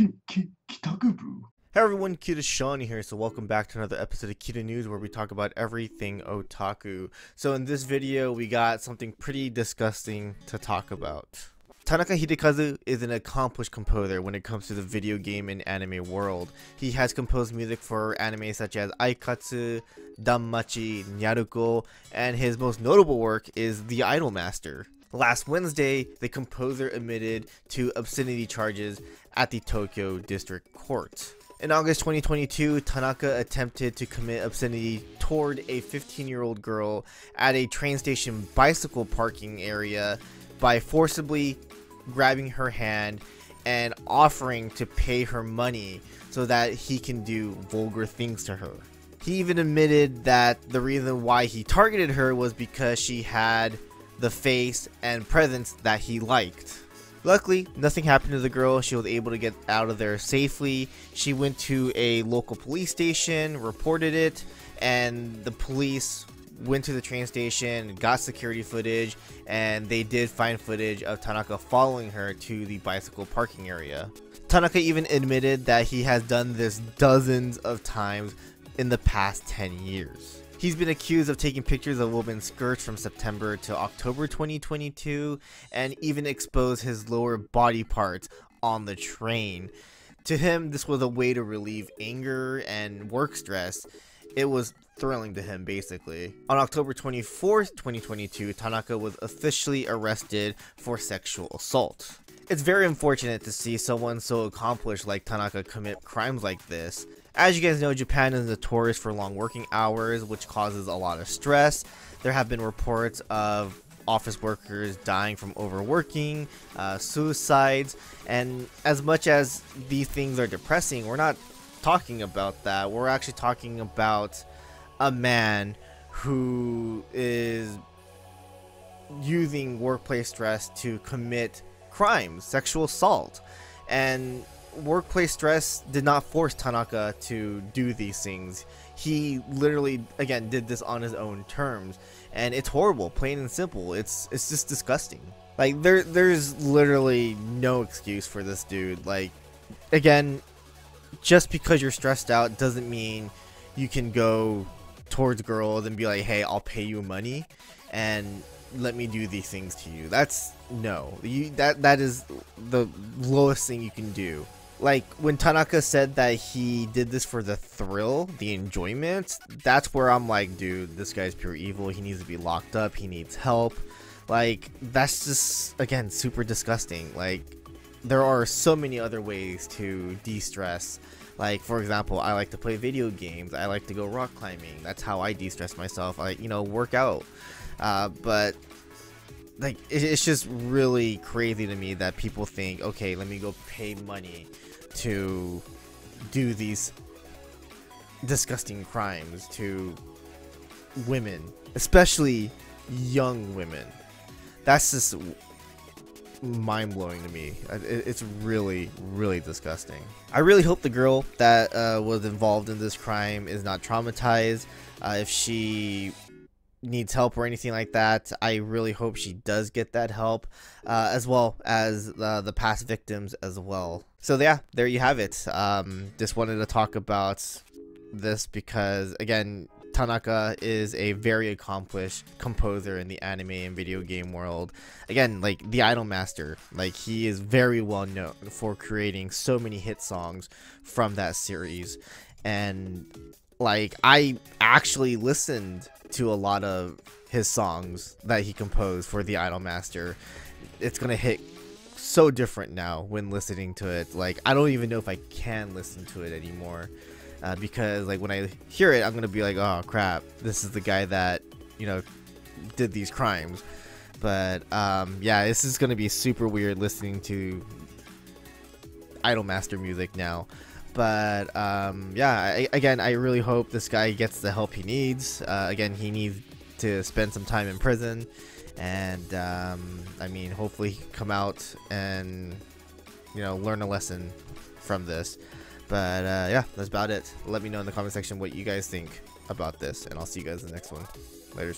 Hey everyone, Kita Sean here, so welcome back to another episode of Kita News where we talk about everything otaku. So in this video, we got something pretty disgusting to talk about. Tanaka Hidekazu is an accomplished composer when it comes to the video game and anime world. He has composed music for anime such as Aikatsu, Danmachi, Nyaruko, and his most notable work is The Idolmaster. Last Wednesday, the composer admitted to obscenity charges at the Tokyo District Court. In August 2022, Tanaka attempted to commit obscenity toward a 15 year old girl at a train station bicycle parking area by forcibly grabbing her hand and offering to pay her money so that he can do vulgar things to her. He even admitted that the reason why he targeted her was because she had the face and presence that he liked. Luckily, nothing happened to the girl. She was able to get out of there safely. She went to a local police station, reported it, and the police went to the train station, got security footage, and they did find footage of Tanaka following her to the bicycle parking area. Tanaka even admitted that he has done this dozens of times in the past 10 years. He's been accused of taking pictures of women's skirts from September to October 2022 and even exposed his lower body parts on the train. To him, this was a way to relieve anger and work stress. It was thrilling to him, basically. On October 24th, 2022, Tanaka was officially arrested for sexual assault. It's very unfortunate to see someone so accomplished like Tanaka commit crimes like this. As you guys know, Japan is notorious for long working hours, which causes a lot of stress. There have been reports of office workers dying from overworking, uh, suicides, and as much as these things are depressing, we're not talking about that. We're actually talking about a man who is using workplace stress to commit crimes, sexual assault. And workplace stress did not force Tanaka to do these things. He literally again did this on his own terms and it's horrible, plain and simple. It's it's just disgusting. Like there there's literally no excuse for this dude. Like again, just because you're stressed out doesn't mean you can go towards girls and be like, "Hey, I'll pay you money." And let me do these things to you. That's no. You that that is the lowest thing you can do. Like when Tanaka said that he did this for the thrill, the enjoyment, that's where I'm like, dude, this guy's pure evil. He needs to be locked up. He needs help. Like that's just again super disgusting. Like there are so many other ways to de-stress. Like for example, I like to play video games. I like to go rock climbing. That's how I de-stress myself. I you know work out. Uh, but like it's just really crazy to me that people think, okay, let me go pay money to do these disgusting crimes to women, especially young women. That's just mind blowing to me. It's really, really disgusting. I really hope the girl that uh, was involved in this crime is not traumatized. Uh, if she needs help or anything like that, I really hope she does get that help, uh, as well as uh, the past victims as well. So yeah, there you have it. Um, just wanted to talk about this because again, Tanaka is a very accomplished composer in the anime and video game world. Again, like the Idolmaster, like he is very well known for creating so many hit songs from that series. And like I actually listened to a lot of his songs that he composed for the Idolmaster. It's gonna hit so different now when listening to it. Like I don't even know if I can listen to it anymore. Uh, because like when I hear it, I'm gonna be like, oh crap, this is the guy that you know did these crimes. But um, yeah, this is gonna be super weird listening to Idolmaster music now. But um, yeah, I, again, I really hope this guy gets the help he needs. Uh, again, he needs to spend some time in prison, and um, I mean, hopefully, come out and you know learn a lesson from this. But uh, yeah, that's about it. Let me know in the comment section what you guys think about this, and I'll see you guys in the next one. Later.